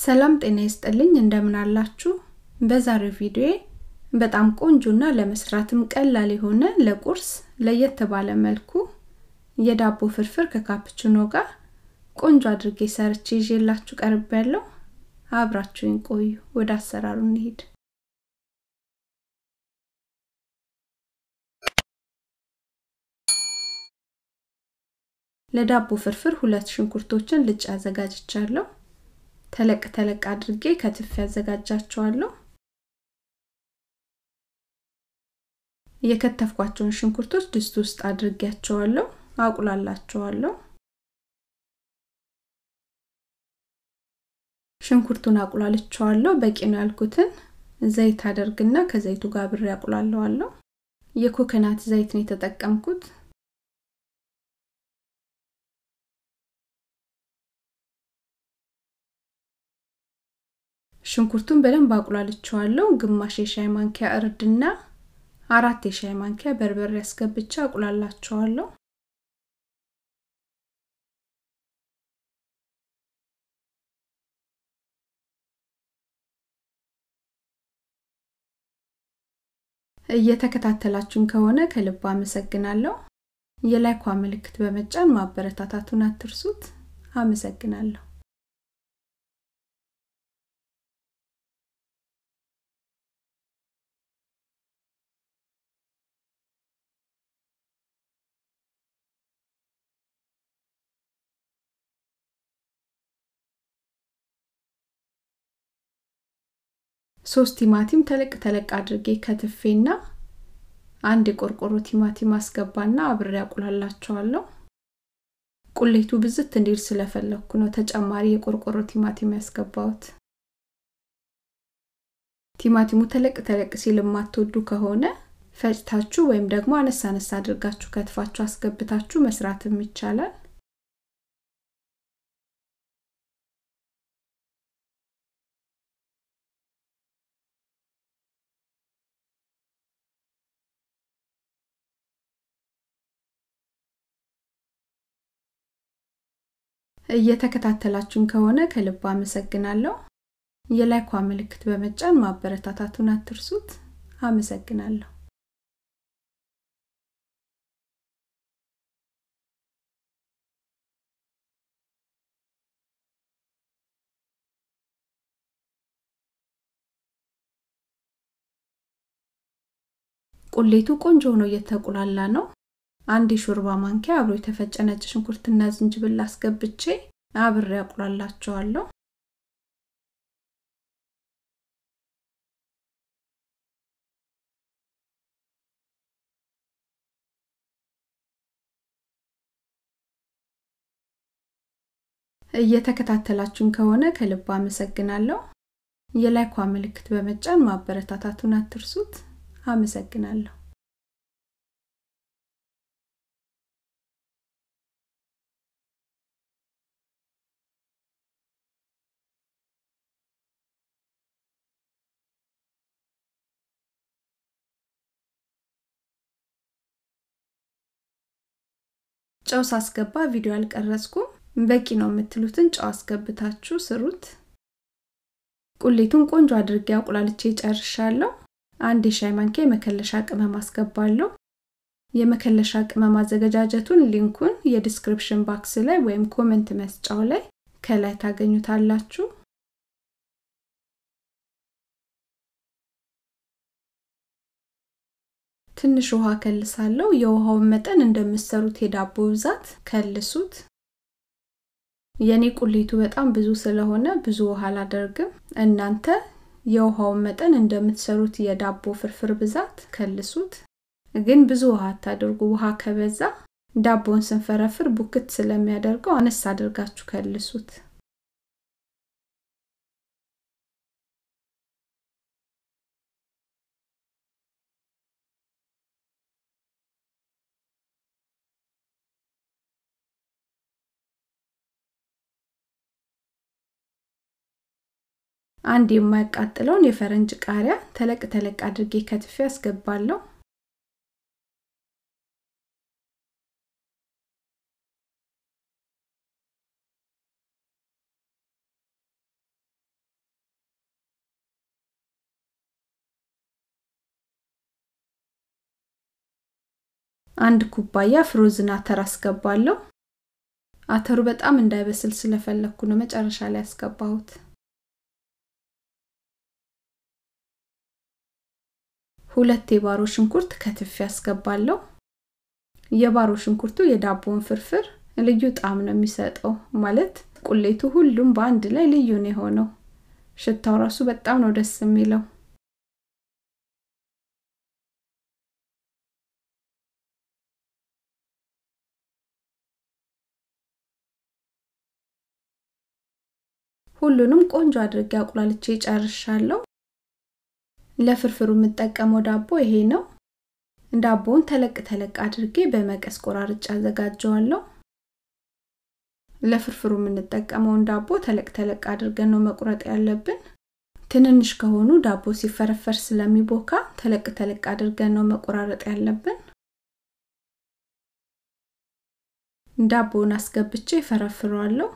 ሰላም ጤና ይስጥልኝ እንደምን አላችሁ? በዛሬው ቪዲዮ በጣም ቆንጆና ለመስራትም ቀላል የሆነ ለቁርስ ለየት ባለ መልኩ የዳቦ ፍርፍር ከካፕችኖ ጋር ቆንጆ አድርጌ ሰርቼ ይዤላችሁ ቀርብ ያለው አብራችሁኝ ቆዩ። ወደ አሰራሩ እንሄድ ለዳቦ ፍርፍር ሁለት ሽንኩርቶችን ልጭ አዘጋጅቻለሁ ተለቅ ተለቅ አድርጌ ከትፍ ያዘጋጃቸዋለሁ የከተፍኳቸውን ሽንኩርቶች ድስት ውስጥ አድርጌያቸዋለሁ። አቁላላቸዋለሁ። ሽንኩርቱን አቁላልቸዋለሁ። በቂ ነው ያልኩትን ዘይት አደርግና ከዘይቱ ጋር ብሬ አቁላለዋለሁ። የኮኮናት ዘይት ነው የተጠቀምኩት ሽንኩርቱን በደንብ አቁላልቸዋለሁ ግማሽ የሻይ ማንኪያ እርድና አራት የሻይ ማንኪያ በርበሬ ያስገብቻ አቁላላቸዋለሁ። እየተከታተላችሁን ከሆነ ከልብ አመሰግናለሁ። የላይኳ ምልክት በመጫን ማበረታታቱን አትርሱት። አመሰግናለሁ ሶስት ቲማቲም ተለቅ ተለቅ አድርጌ ከትፌና አንድ የቆርቆሮ ቲማቲም አስገባና አብሬ አቁላላቸዋለሁ። ቁሌቱ ብዝት እንዲል ስለፈለግኩ ነው ተጨማሪ የቆርቆሮ ቲማቲም ያስገባውት ቲማቲሙ ተለቅ ተለቅ ሲል የማትወዱ ከሆነ ፈጭታችሁ ወይም ደግሞ አነሳ አነሳ አድርጋችሁ ከትፋችሁ አስገብታችሁ መስራትም ይቻላል እየተከታተላችሁን ከሆነ ከልብ አመሰግናለሁ። የላይኳ ምልክት በመጫን ማበረታታቱን አትርሱት። አመሰግናለሁ። ቁሌቱ ቆንጆ ሆኖ እየተቁላላ ነው አንድ የሾርባ ማንኪያ አብሮ የተፈጨ ነጭ ሽንኩርትና ዝንጅብል አስገብቼ አብሬ አቁላላቸዋለሁ። እየተከታተላችሁን ከሆነ ከልብ አመሰግናለሁ። የላይኳ ምልክት በመጫን ማበረታታቱን አትርሱት። አመሰግናለሁ ጨው ሳስገባ ቪዲዮ አልቀረጽኩም። በቂ ነው የምትሉትን ጨው አስገብታችሁ ስሩት። ቁሌቱን ቆንጆ አድርጌ አቁላልቼ ጨርሻለሁ። አንድ የሻይ ማንኪያ የመከለሻ ቅመም አስገባለሁ። የመከለሻ ቅመም አዘገጃጀቱን ሊንኩን የ description box ላይ ወይም comment መስጫው ላይ ከላይ ታገኙታላችሁ ትንሽ ውሃ እከልሳለሁ የውሃውን መጠን እንደምትሰሩት የዳቦ ብዛት ከልሱት። የኔ ቁሌቱ በጣም ብዙ ስለሆነ ብዙ ውሃ አላደርግም። እናንተ የውሃውን መጠን እንደምትሰሩት የዳቦ ፍርፍር ብዛት ከልሱት። ግን ብዙ ውሃ አታድርጉ። ውሃ ከበዛ ዳቦን ስንፈረፍር ቡክት ስለሚያደርገው አነስ አድርጋችሁ ከልሱት አንድ የማያቃጥለውን የፈረንጅ ቃሪያ ተለቅ ተለቅ አድርጌ ከትፌ አስገባለሁ። አንድ ኩባያ ፍሮዝን አተር አስገባለሁ። አተሩ በጣም እንዳይበስል ስለፈለግኩ ነው መጨረሻ ላይ ያስገባሁት። ሁለት የባሮ ሽንኩርት ከትፌ ያስገባለሁ። የባሮ ሽንኩርቱ የዳቦውን ፍርፍር ልዩ ጣዕም ነው የሚሰጠው። ማለት ቁሌቱ ሁሉም በአንድ ላይ ልዩ ነው የሆነው። ሽታው ራሱ በጣም ነው ደስ የሚለው። ሁሉንም ቆንጆ አድርጌ አቁላልቼ ጨርሻለሁ። ለፍርፍሩ የምጠቀመው ዳቦ ይሄ ነው። ዳቦውን ተለቅ ተለቅ አድርጌ በመቀስ ቆራርጬ አዘጋጀዋለሁ። ለፍርፍሩ የምንጠቀመውን ዳቦ ተለቅ ተለቅ አድርገን ነው መቁረጥ ያለብን። ትንንሽ ከሆኑ ዳቦ ሲፈረፈር ስለሚቦካ ተለቅ ተለቅ አድርገን ነው መቆራረጥ ያለብን። ዳቦውን አስገብቼ ፈረፍረዋለሁ።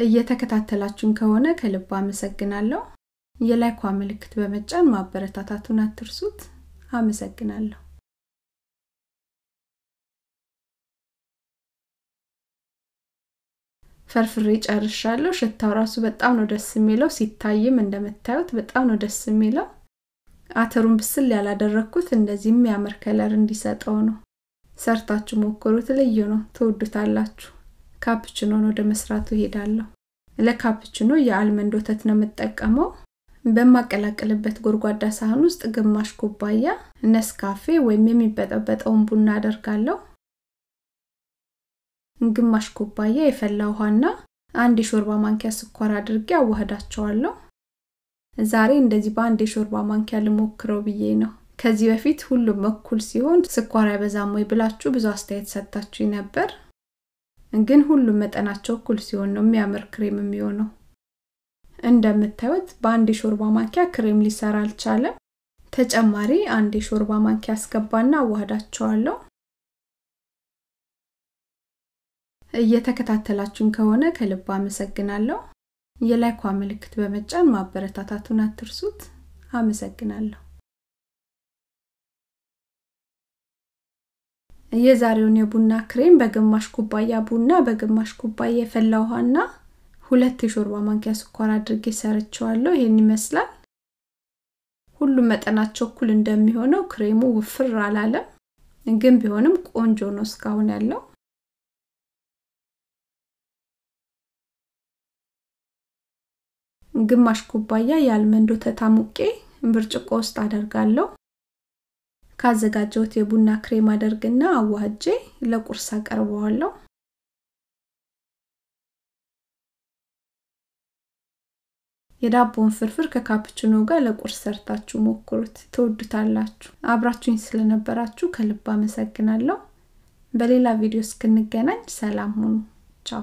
እየተከታተላችሁን ከሆነ ከልብ አመሰግናለሁ። የላይኳ ምልክት በመጫን ማበረታታቱን አትርሱት። አመሰግናለሁ። ፈርፍሬ ጨርሻለሁ። ሽታው ራሱ በጣም ነው ደስ የሚለው። ሲታይም እንደምታዩት በጣም ነው ደስ የሚለው። አተሩን ብስል ያላደረግኩት እንደዚህ የሚያምር color እንዲሰጠው ነው። ሰርታችሁ ሞክሩት። ልዩ ነው፣ ትወዱታላችሁ። ካፕችኖን ወደ መስራቱ እሄዳለሁ። ለካፕችኖ የ almond ወተት ነው የምጠቀመው። በማቀላቅልበት ጎድጓዳ ሳህን ውስጥ ግማሽ ኩባያ ነስካፌ ወይም የሚበጠበጠውን ቡና አደርጋለሁ። ግማሽ ኩባያ የፈላ ውሃና አንድ የሾርባ ማንኪያ ስኳር አድርጌ አዋህዳቸዋለሁ። ዛሬ እንደዚህ በአንድ የሾርባ ማንኪያ ልሞክረው ብዬ ነው። ከዚህ በፊት ሁሉም እኩል ሲሆን ስኳር አይበዛም ወይ ብላችሁ ብዙ አስተያየት ሰጥታችሁ ነበር። ግን ሁሉም መጠናቸው እኩል ሲሆን ነው የሚያምር ክሬም የሚሆነው። እንደምታዩት በአንድ የሾርባ ማንኪያ ክሬም ሊሰራ አልቻለም። ተጨማሪ አንድ የሾርባ ማንኪያ አስገባና አዋህዳቸዋለሁ። እየተከታተላችሁን ከሆነ ከልብ አመሰግናለሁ። የላይኳ ምልክት በመጫን ማበረታታቱን አትርሱት። አመሰግናለሁ። የዛሬውን የቡና ክሬም በግማሽ ኩባያ ቡና በግማሽ ኩባያ የፈላ ውሃና ሁለት የሾርባ ማንኪያ ስኳር አድርጌ ሰርቸዋለሁ። ይሄን ይመስላል። ሁሉም መጠናቸው እኩል እንደሚሆነው ክሬሙ ውፍር አላለም፣ ግን ቢሆንም ቆንጆ ነው እስካሁን ያለው። ግማሽ ኩባያ የአልመንድ ወተት አሙቄ ብርጭቆ ውስጥ አደርጋለሁ። ካዘጋጀሁት የቡና ክሬም አደርግና አዋህጄ ለቁርስ አቀርበዋለሁ። የዳቦውን ፍርፍር ከካፕችኖ ጋር ለቁርስ ሰርታችሁ ሞክሩት፣ ትወዱታላችሁ። አብራችሁኝ ስለነበራችሁ ከልብ አመሰግናለሁ። በሌላ ቪዲዮ እስክንገናኝ ሰላም ሁኑ። ቻው